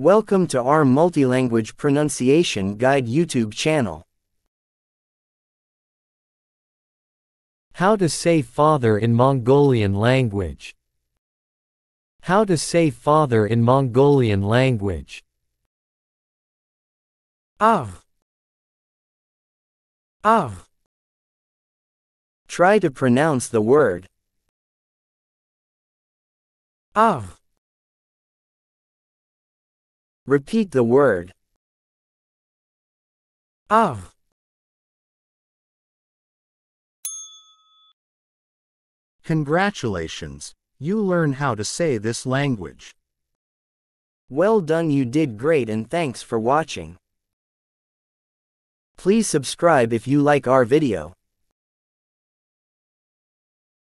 Welcome to our multilanguage pronunciation guide YouTube channel. How to say father in Mongolian language. How to say father in Mongolian language. Av. Av. Try to pronounce the word. Av. Repeat the word. Av. Congratulations! You learn how to say this language. Well done you did great and thanks for watching. Please subscribe if you like our video.